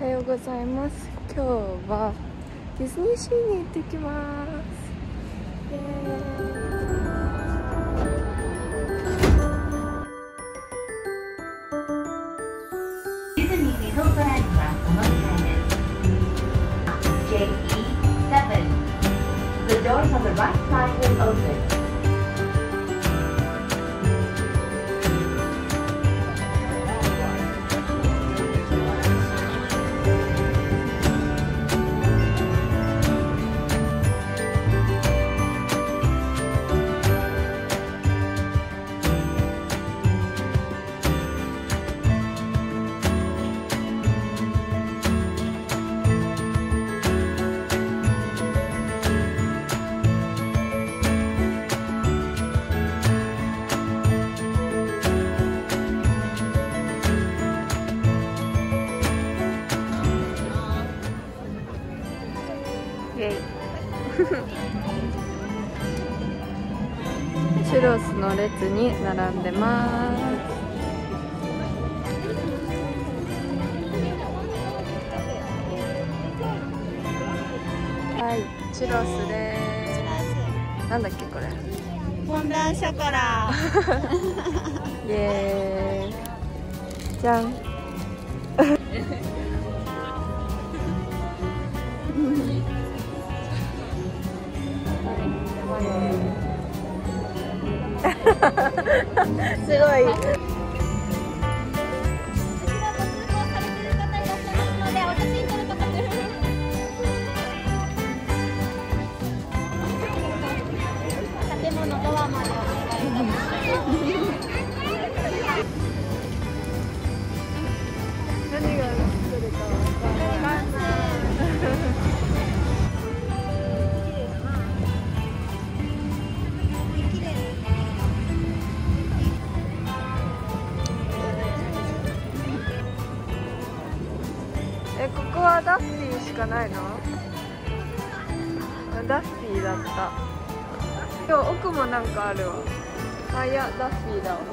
おはようございます。今日はディズニーシーに行ってきますイエディズニーリゾートラインはお乗り換えです。JE7 The doors on the right side will open. の列に並んでます。はいチュロスです。なんだっけこれフォンダンショコラ。イエーイ。じゃんすごい。かないの？ダッフィーだった。今日奥もなんかあるわ。あいやダッフィーだわ。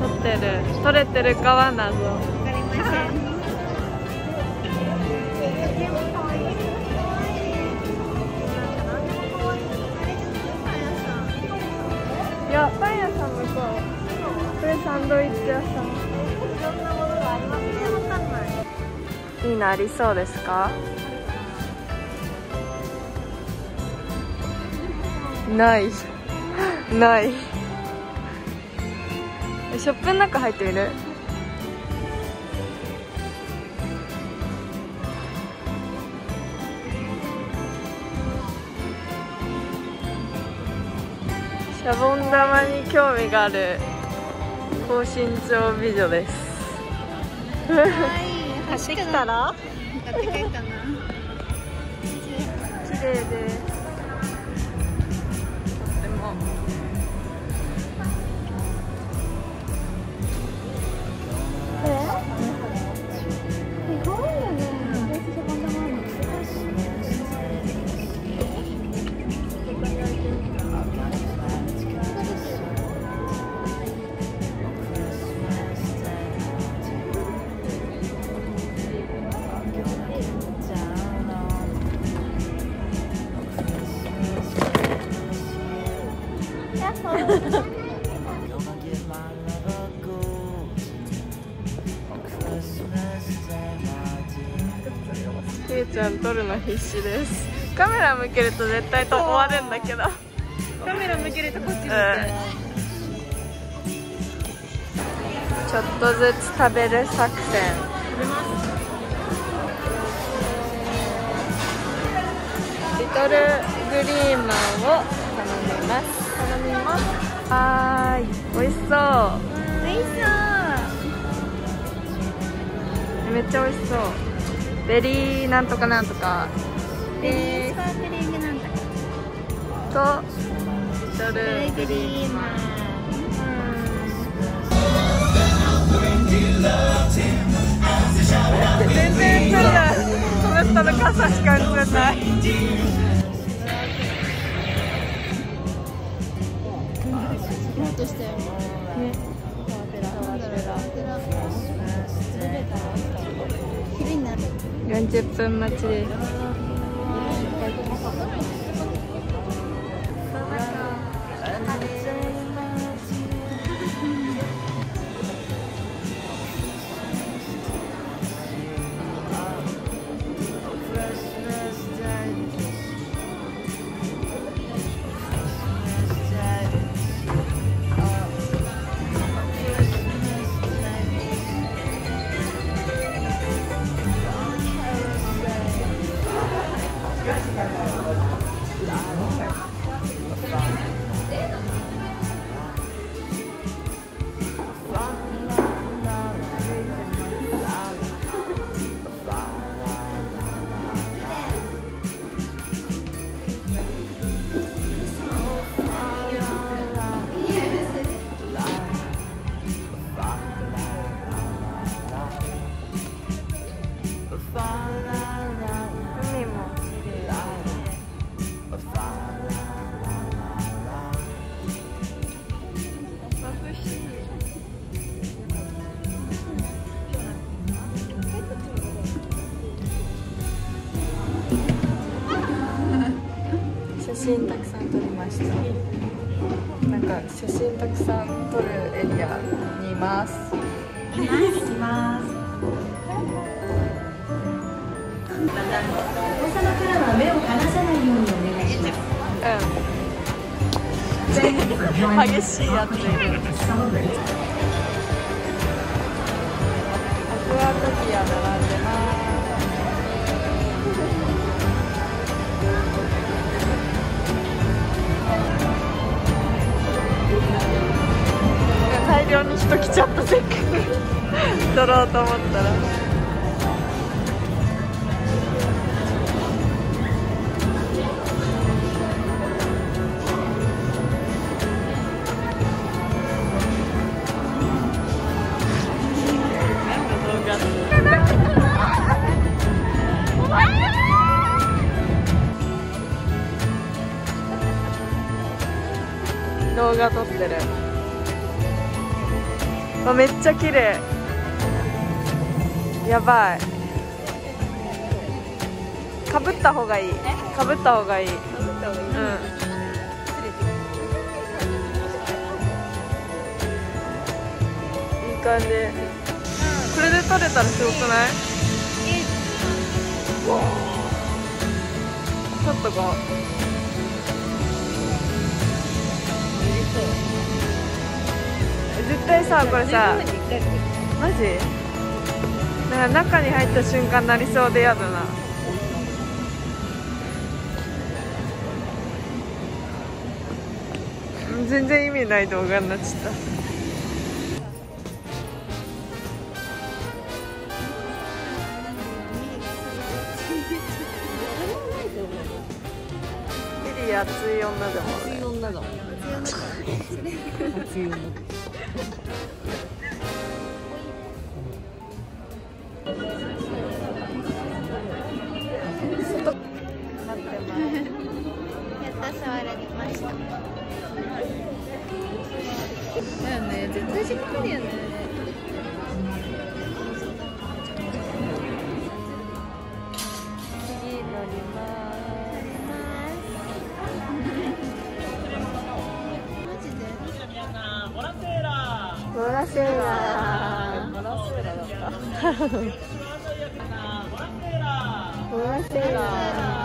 撮ってる。撮れてるかは謎わかりません。やパン屋さん向こう。これサンドイッチ屋さん。いろんなものがあります。ねわかんないいいのありそうですか？ない。ない。えショップの中入ってみる？シャボン玉に興味がある高身長美女です。はい。買ってきたら？買って帰るかな。綺麗ですやっほーけいちゃん撮るの必死です。カメラ向けると絶対と終わるんだけど。カメラ向けるとこっち向いて。ちょっとずつ食べる作戦。リトルグリーンマンを頼みます。頼みますはーい美味しそう。美味しそう。めっちゃ美味しそう。ベリーなんとかなんとかベリースパークリングなんだかとリトルグリーンマン全然暗さしか映んないとしたよね40分待ちです。なんか写真たくさん撮るエリアにいます。行きます。お子様からは目を離さないようにお願いしますうん激しいやつアクアトピア並んせっかく撮ろうと思ったら動画撮ってる。あめっちゃ綺麗。やばい。かぶった方がいい。かぶった方がいい。うん。いい感じ。これで撮れたらすごくない？ちょっとこう絶対さこれさマジ？なんか中に入った瞬間なりそうでやだな。うん全然意味ない動画になっちゃった。熱い女でもね女だ待ってますやかりやね次乗ります。ボラセーラーボラセーラーだったボラセーラーボ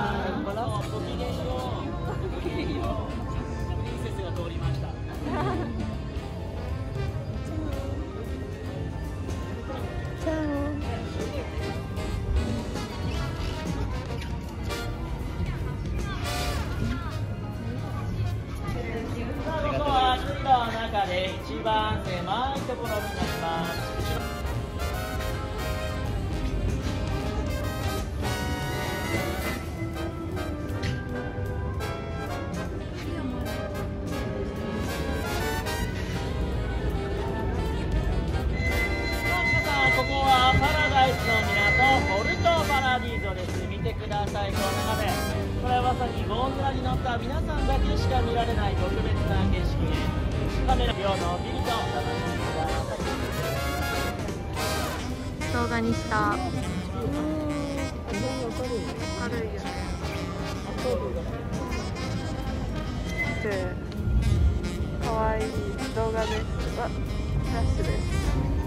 イスの港ポルトパラディーゾです見てくださいこの眺めこれはまさにゴンドラに乗った。皆さん。だけしか見られない特別な景色カメラをのんびりと楽しんでください動画にした軽いよね。でかわいい動画で。すわフラッシュです。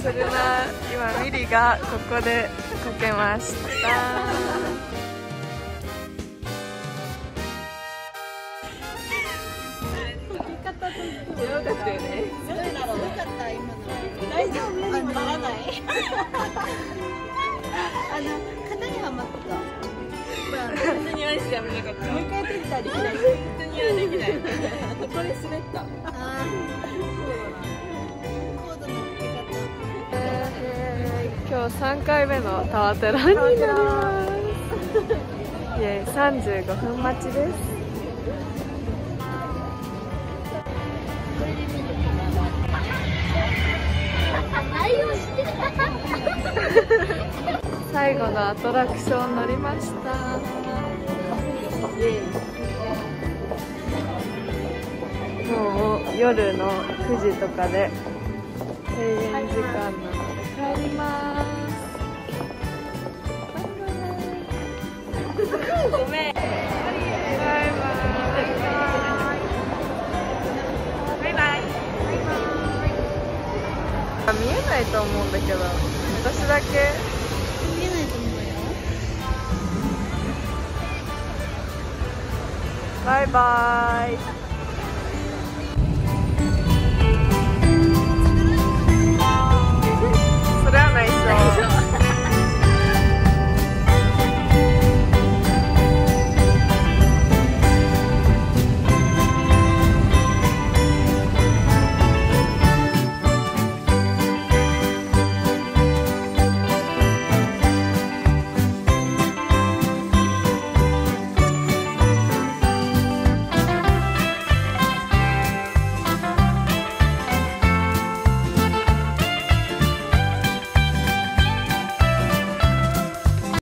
するな今ミリがここでこけましたよかったよね大丈夫ならないあの型にはまった普通にはやめなかったもう一回やってみたらできない普通にはできない今日3回目のタワテラになりますイエイ35分待ちです。最後のアトラクション乗りました。イエイもう夜の9時とかで閉園時間なの帰りますごめんバイバイバイバイあ見えないと思うんだけど私だけ見えないと思うよバイバイ。Girl.